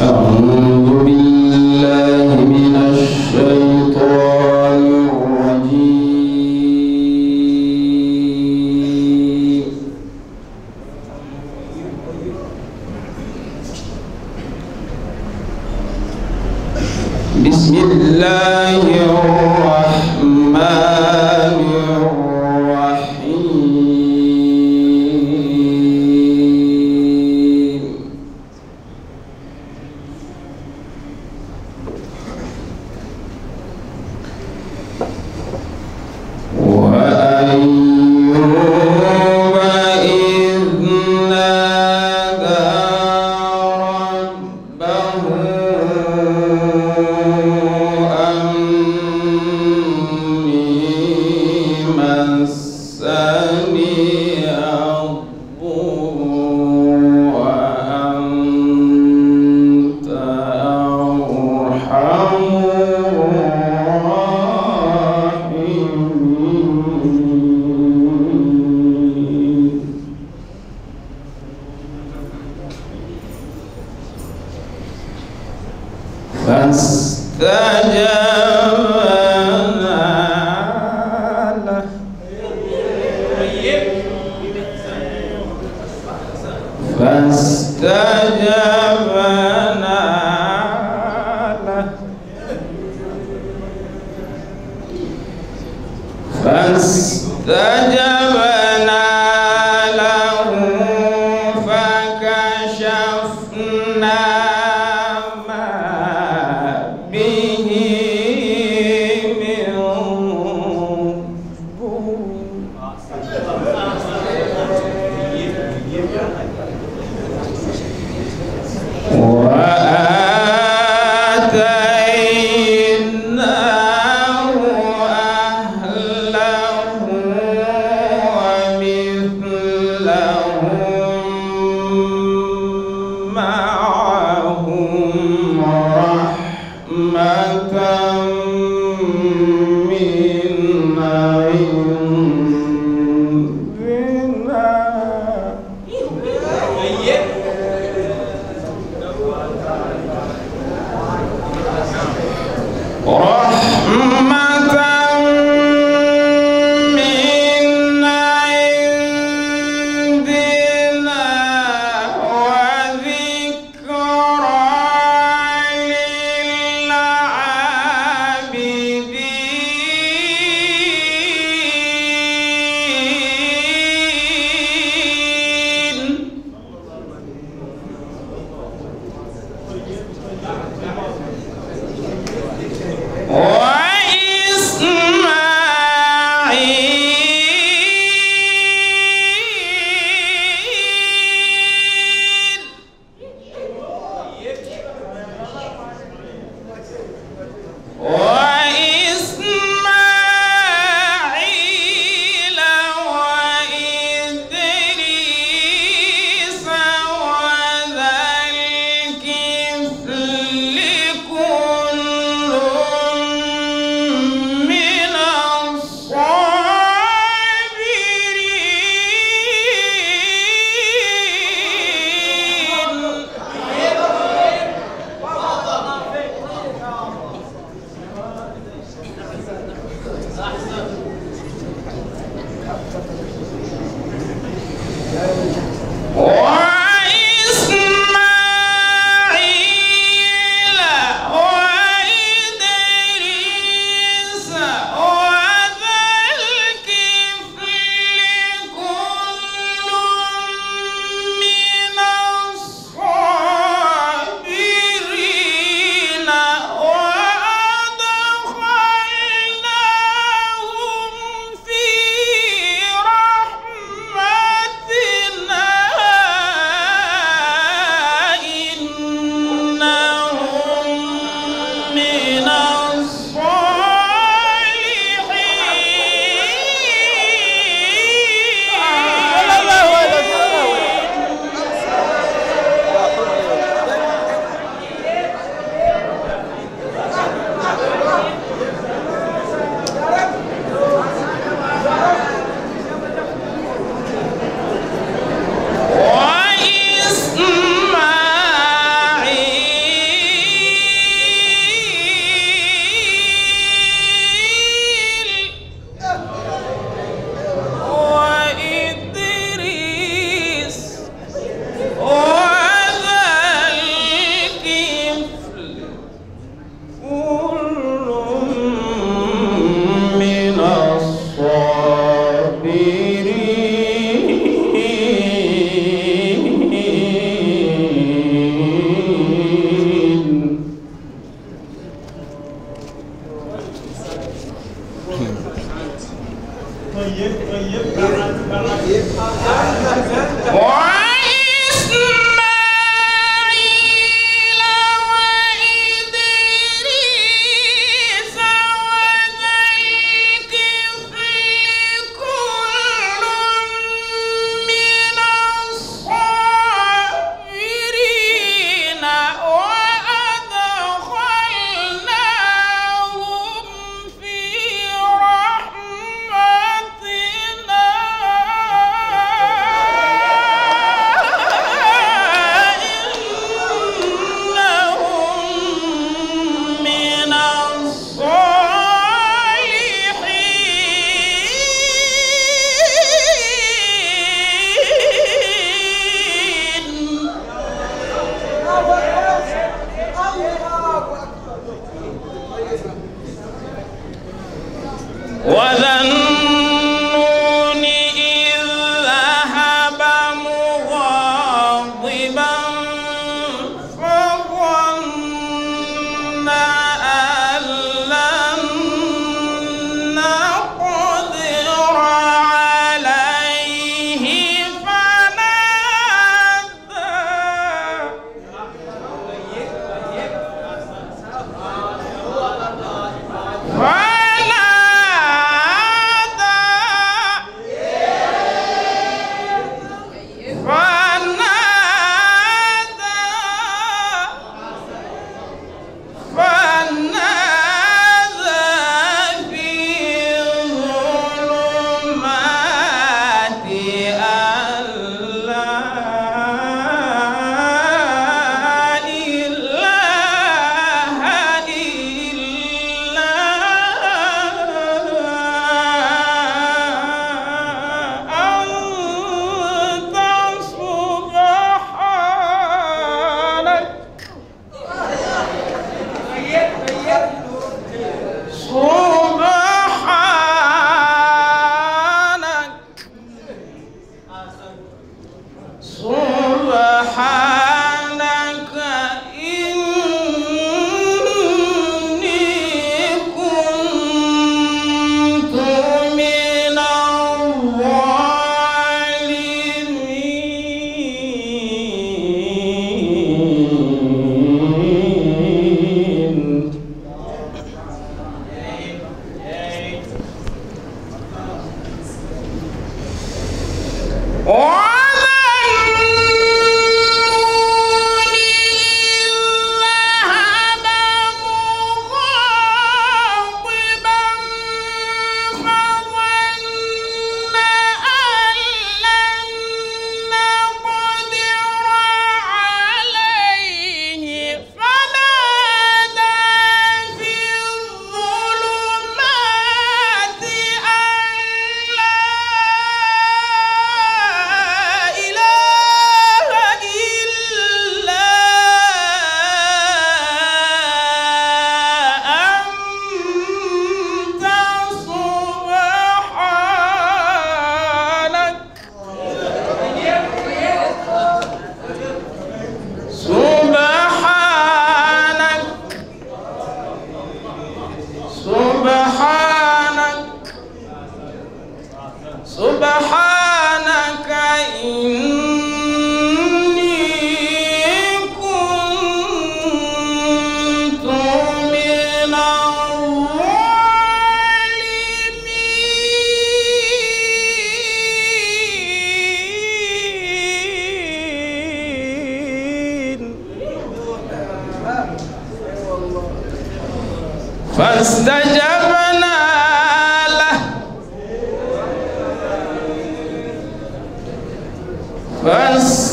أعوذ بالله فاستجبنا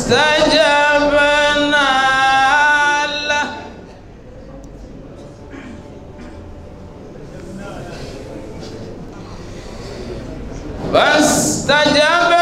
فاستجبنا له فاستجبنا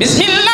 Bismillah.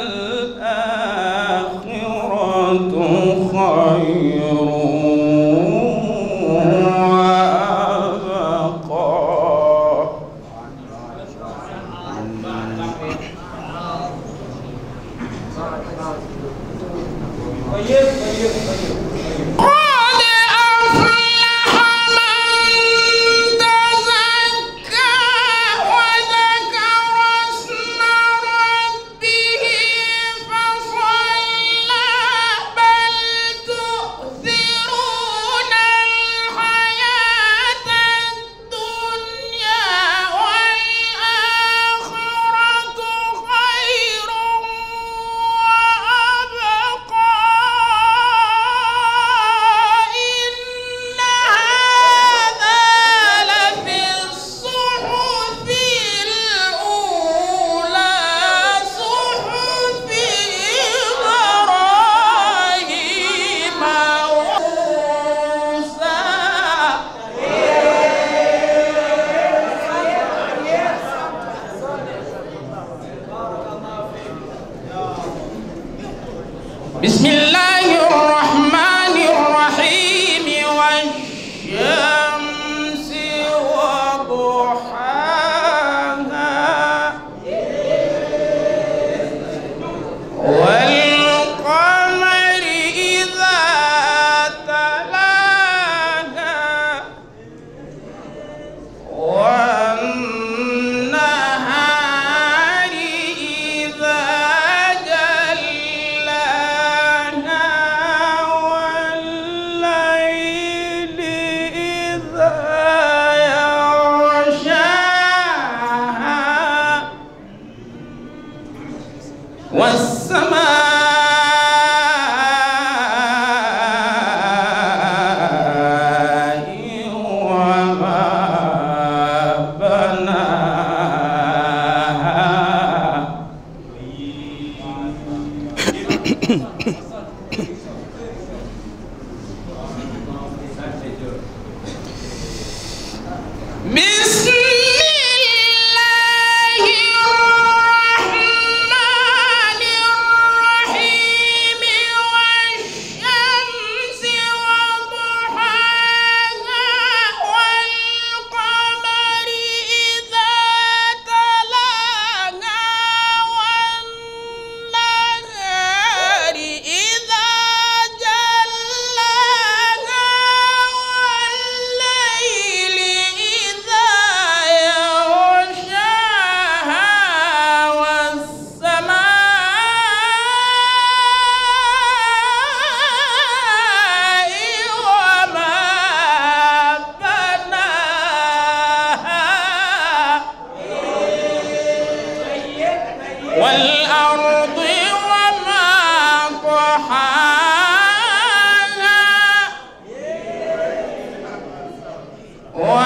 والآخرة خير.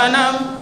ونفس